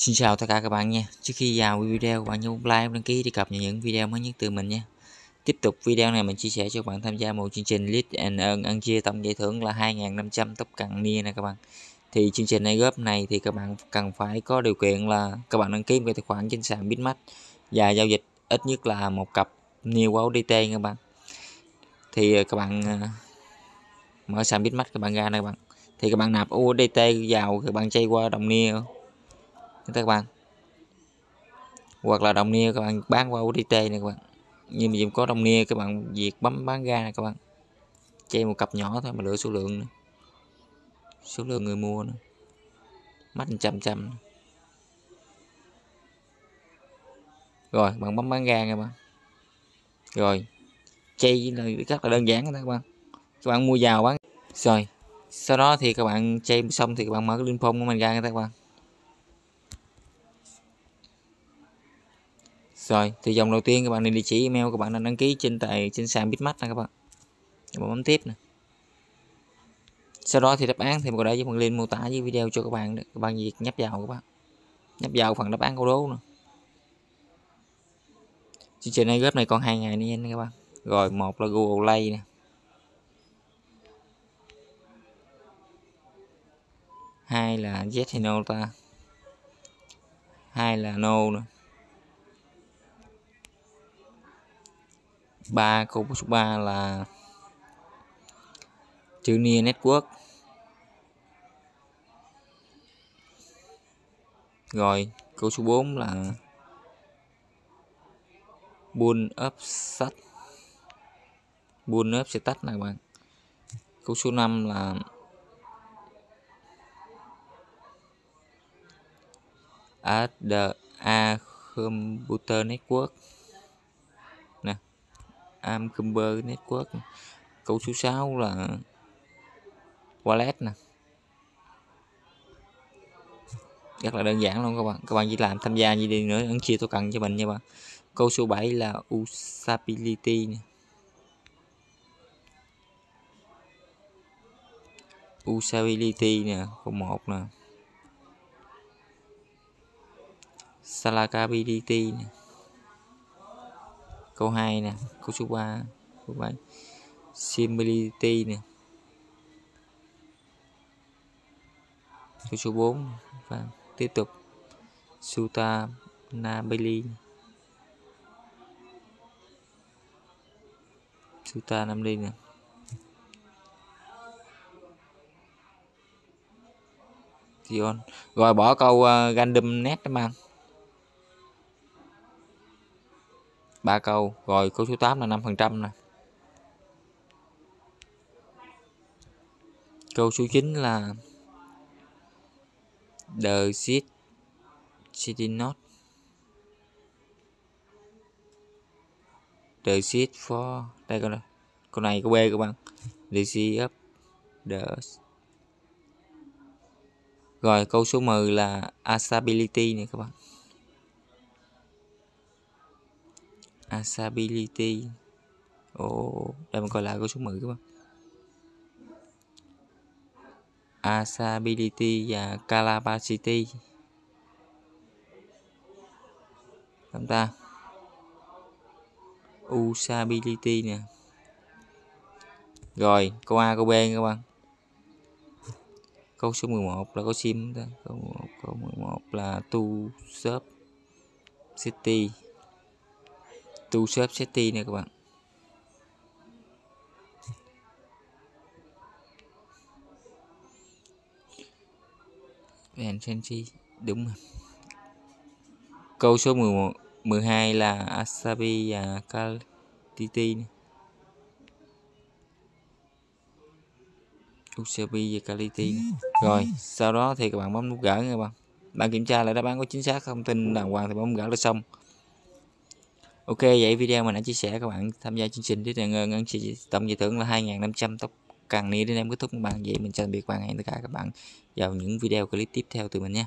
Xin chào tất cả các bạn nha. Trước khi vào video, các bạn nhớ like, đăng ký để cập nhật những video mới nhất từ mình nha. Tiếp tục video này mình chia sẻ cho các bạn tham gia một chương trình Lead and Earn ăn chia tổng giải thưởng là 2.500 tóc cặn nia nè các bạn. Thì chương trình này góp này thì các bạn cần phải có điều kiện là các bạn đăng ký một tài khoản trên sàn Bitmax và giao dịch ít nhất là một cặp New World DT nha các bạn. Thì ờ, các bạn ờ, mở sàn Bitmax các bạn ra nè các bạn. Thì các bạn nạp USDT vào các bạn chay qua đồng nia các bạn. Hoặc là đồng nia các bạn bán qua UDT này các bạn. Nhưng mà dùm có đồng nia các bạn việc bấm bán ra này các bạn. Chơi một cặp nhỏ thôi mà lựa số lượng nữa. số lượng người mua nữa. Mắt trăm trăm. Rồi, bạn bấm bán ra các bạn. Rồi chơi là rất là đơn giản các bạn. Các bạn mua vào bán. Rồi, sau đó thì các bạn chơi xong thì các bạn mở cái link phone của mình ra các bạn. Rồi, thì dòng đầu tiên các bạn nên địa chỉ email các bạn đang đăng ký trên tại trên sàn Bitmart nè các bạn. Các bạn bấm tiếp nè. Sau đó thì đáp án thì mình có để với phần link mô tả dưới video cho các bạn các bạn việc nhấp vào các bạn. Nhấp vào phần đáp án câu đố nữa. Chương trình này góp này còn hai ngày nữa nha các bạn. Rồi, một là Google Play nè. Hai là Jet hay hai là no nữa. 3 câu số 3 là Junior Network. Rồi, câu số 4 là bull up sắt bull up sẽ tắt này các bạn. Câu số 5 là at the a computer network. Amcumber Network. Câu số 6 là wallet nè. Rất là đơn giản luôn các bạn. Các bạn chỉ làm tham gia gì đi nữa, ấn chia tôi cần cho mình nha bạn. Câu số 7 là usability nè. Usability nè câu 1 nè. Salakability nè câu 2 nè câu số 3 câu 7 simility nè. Câu số 4 và tiếp tục. Suta Nabili Suta Nabili nè Dion rồi bỏ câu uh, random net các bạn ba câu, rồi câu số 8 là 5 phần trăm nè. Câu số 9 là the seed city not the seed for, đây con này con này có B các bạn the seed up the rồi câu số 10 là asability này các bạn. Asability. Ồ, đây mình coi lại câu số 10 các bạn Asability và Calabacity. Chúng ta. Usability nè. Rồi, câu A, câu B các bạn. Câu số 11 là có sim. Câu 11, câu 11 là to shop city tu shop city này các bạn Sensi đúng rồi. Câu số 11 12 là Asabi và Kalititi này. Usabi và Kaliti Rồi, sau đó thì các bạn bấm nút gỡ nha các bạn. Bạn kiểm tra lại đáp án có chính xác thông tin đàng hoàng thì bấm gỡ là xong ok, vậy video mình đã chia sẻ, các bạn tham gia chương trình. Để ngân ngân tổng giải thưởng là 2.500 tóc càng ni đến em kết thúc. Các bạn, vậy mình chào tạm biệt các bạn hẹn tất cả các bạn vào những video clip tiếp theo từ mình nha